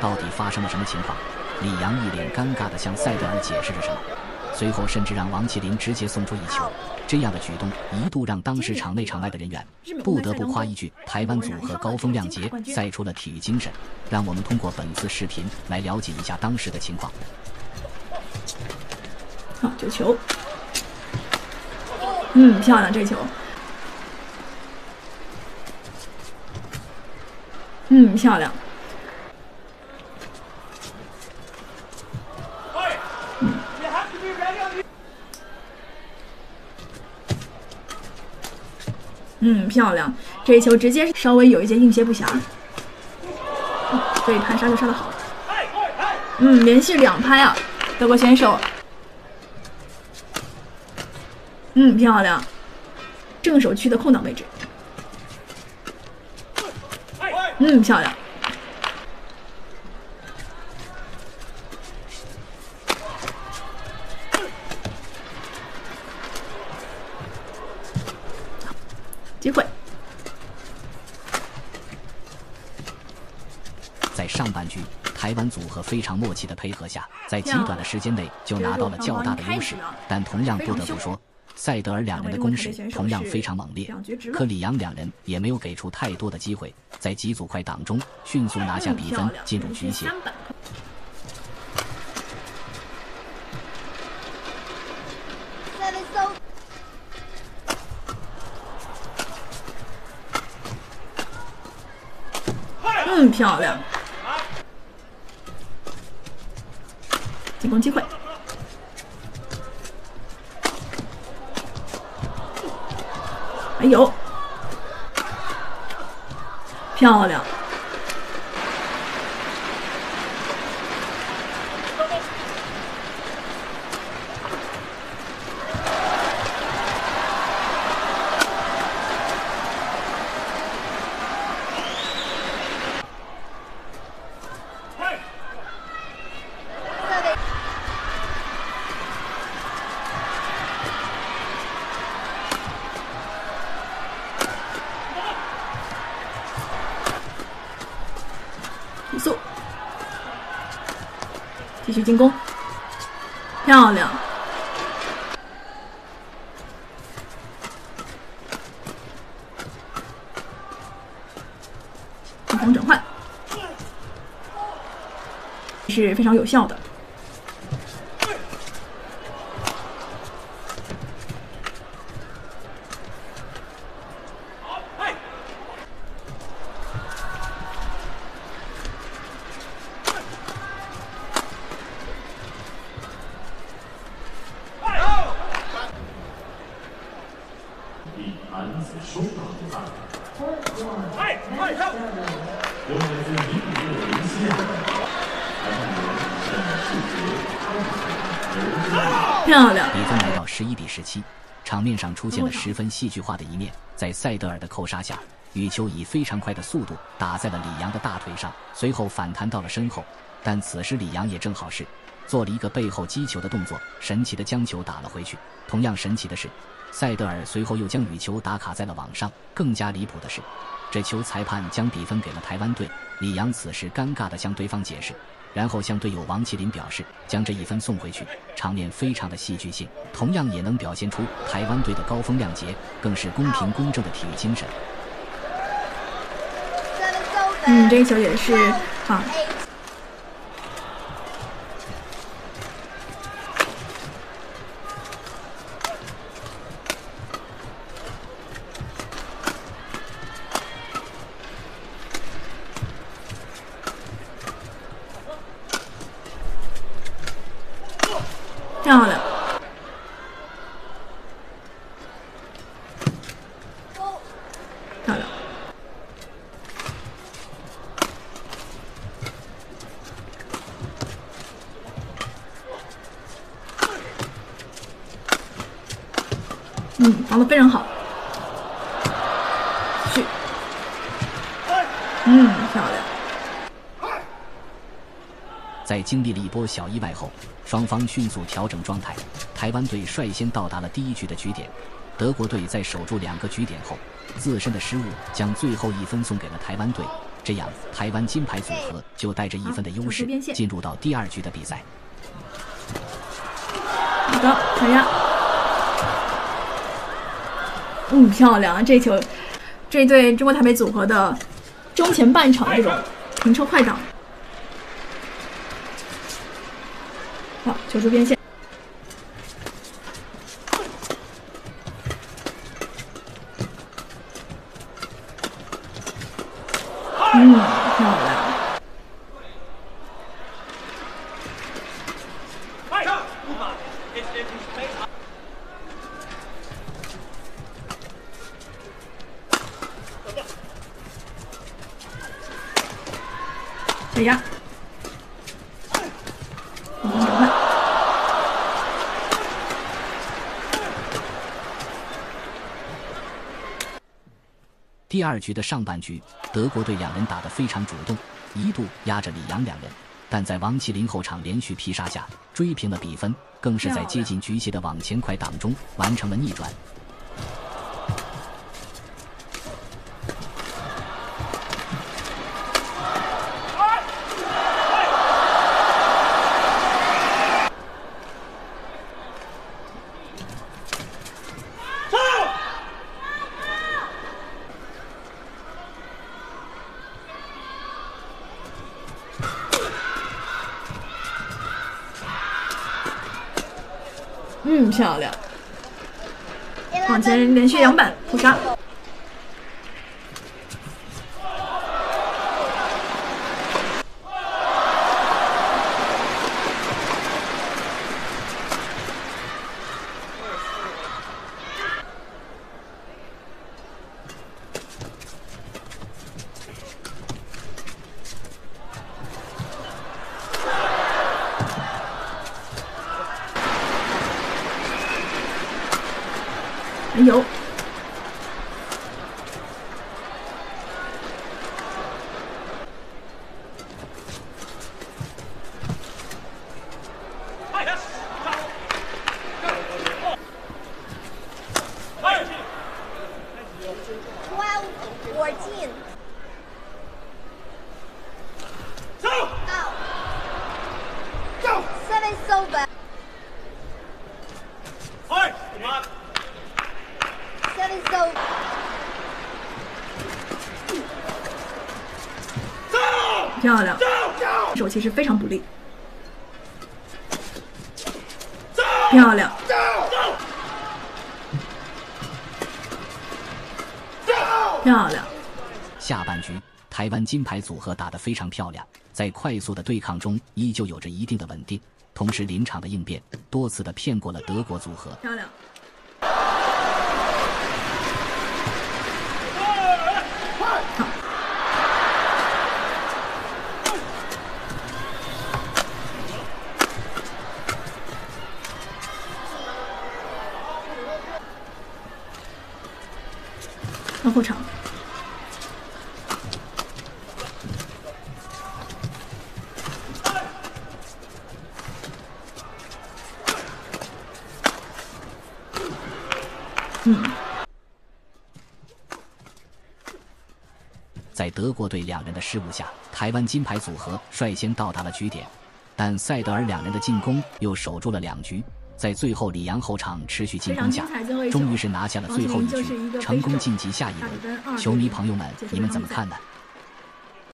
到底发生了什么情况？李阳一脸尴尬地向塞德尔解释着什么，随后甚至让王麒麟直接送出一球。这样的举动一度让当时场内场外的人员不得不夸一句：“台湾组合高风亮节，赛出了体育精神。”让我们通过本次视频来了解一下当时的情况。好，这球，嗯，漂亮，这球，嗯，漂亮。嗯，漂亮！这一球直接稍微有一些应接不暇，这一盘杀球杀的好。嗯，连续两拍啊，德国选手。嗯，漂亮，正手区的空档位置。嗯，漂亮。机会，在上半局，台湾组合非常默契的配合下，在极短的时间内就拿到了较大的优势。但同样不得不说，塞德尔两人的攻势同样非常猛烈，可里昂两人也没有给出太多的机会，在几组快挡中迅速拿下比分，进入局限。嗯，漂亮！进攻机会，哎呦，漂亮！提速，继续进攻，漂亮！进攻转换是非常有效的。漂亮！比分来到十一比十七，场面上出现了十分戏剧化的一面。在塞德尔的扣杀下，羽球以非常快的速度打在了李阳的大腿上，随后反弹到了身后。但此时李阳也正好是做了一个背后击球的动作，神奇的将球打了回去。同样神奇的是，塞德尔随后又将羽球打卡在了网上。更加离谱的是，这球裁判将比分给了台湾队。李阳此时尴尬地向对方解释。然后向队友王麒麟表示，将这一分送回去，场面非常的戏剧性，同样也能表现出台湾队的高风亮节，更是公平公正的体育精神。嗯，这一球也是啊。漂亮，漂亮，嗯，防的非常好，去，嗯，漂亮。在经历了一波小意外后，双方迅速调整状态。台湾队率先到达了第一局的局点，德国队在守住两个局点后，自身的失误将最后一分送给了台湾队。这样，台湾金牌组合就带着一分的优势进入到第二局的比赛。好的，小亚，嗯，漂亮！这球，这对中国台北组合的中前半场这种停车快档，好，球出边线。嗯，漂亮。哎呀！第二局的上半局，德国队两人打得非常主动，一度压着李阳两人，但在王麒麟后场连续劈杀下追平了比分，更是在接近局席的网前快挡中完成了逆转。嗯，漂亮！往前连续两板扑杀。有。漂亮，手其实非常不利。漂亮，漂亮。下半局，台湾金牌组合打得非常漂亮，在快速的对抗中依旧有着一定的稳定，同时临场的应变，多次的骗过了德国组合。漂亮。德国队两人的失误下，台湾金牌组合率先到达了局点，但塞德尔两人的进攻又守住了两局。在最后，李阳后场持续进攻下，终于是拿下了最后一局，成功晋级下一轮。球迷朋友们，你们怎么看呢？